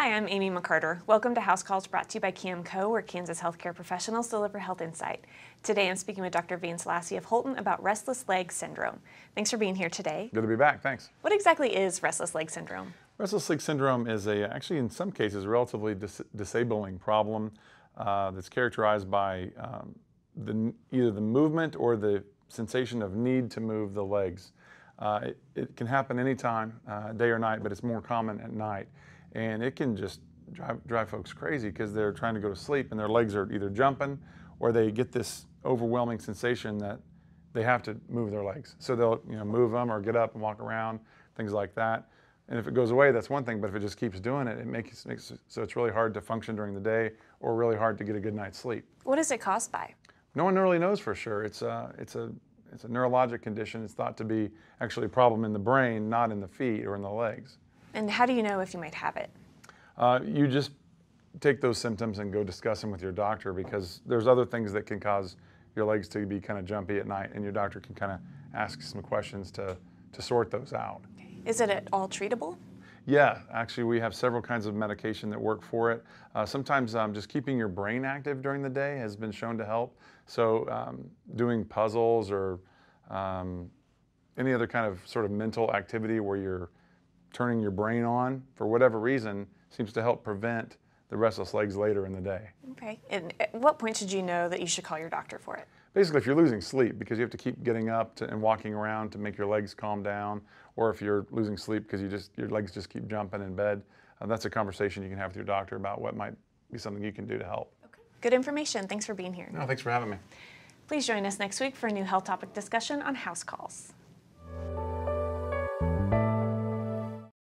Hi, I'm Amy McCarter. Welcome to House Calls brought to you by KaMMCO, where Kansas healthcare professionals deliver health insight. Today I'm speaking with Dr. Vance Lassie of Holton about restless leg syndrome. Thanks for being here today. Good to be back, thanks. What exactly is restless leg syndrome? Restless leg syndrome is a, actually in some cases, a relatively dis disabling problem uh, that's characterized by um, the, either the movement or the sensation of need to move the legs. Uh, it, it, can happen anytime, uh, day or night, but it's more common at night and it can just drive, drive folks crazy because they're trying to go to sleep and their legs are either jumping or they get this overwhelming sensation that they have to move their legs. So they'll you know move them or get up and walk around, things like that. And if it goes away, that's one thing. But if it just keeps doing it, it makes, makes so it's really hard to function during the day or really hard to get a good night's sleep. What is it caused by? No one really knows for sure. It's a, it's a it's a neurologic condition. It's thought to be actually a problem in the brain, not in the feet or in the legs. And how do you know if you might have it? Uh, you just take those symptoms and go discuss them with your doctor because there's other things that can cause your legs to be kind of jumpy at night, and your doctor can kind of ask some questions to, to sort those out. Is it at all treatable? Yeah, actually, we have several kinds of medication that work for it. Uh, sometimes um, just keeping your brain active during the day has been shown to help. So, um, doing puzzles or um, any other kind of sort of mental activity where you're turning your brain on for whatever reason seems to help prevent the restless legs later in the day. Okay. And at what point should you know that you should call your doctor for it? Basically, if you're losing sleep because you have to keep getting up to, and walking around to make your legs calm down, or if you're losing sleep because you just your legs just keep jumping in bed, uh, that's a conversation you can have with your doctor about what might be something you can do to help. Okay. Good information. Thanks for being here. No, thanks for having me. Please join us next week for a new health topic discussion on House Calls.